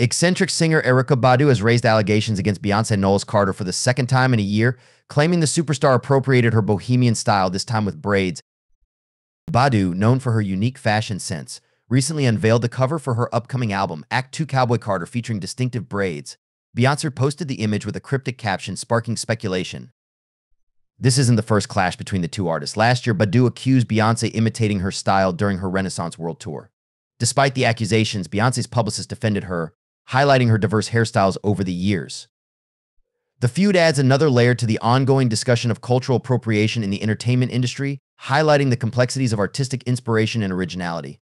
Eccentric singer Erykah Badu has raised allegations against Beyonce Knowles Carter for the second time in a year, claiming the superstar appropriated her bohemian style, this time with braids. Badu, known for her unique fashion sense, recently unveiled the cover for her upcoming album, Act 2 Cowboy Carter, featuring distinctive braids. Beyonce posted the image with a cryptic caption sparking speculation. This isn't the first clash between the two artists. Last year, Badu accused Beyonce imitating her style during her Renaissance World Tour. Despite the accusations, Beyonce's publicist defended her, highlighting her diverse hairstyles over the years. The feud adds another layer to the ongoing discussion of cultural appropriation in the entertainment industry, highlighting the complexities of artistic inspiration and originality.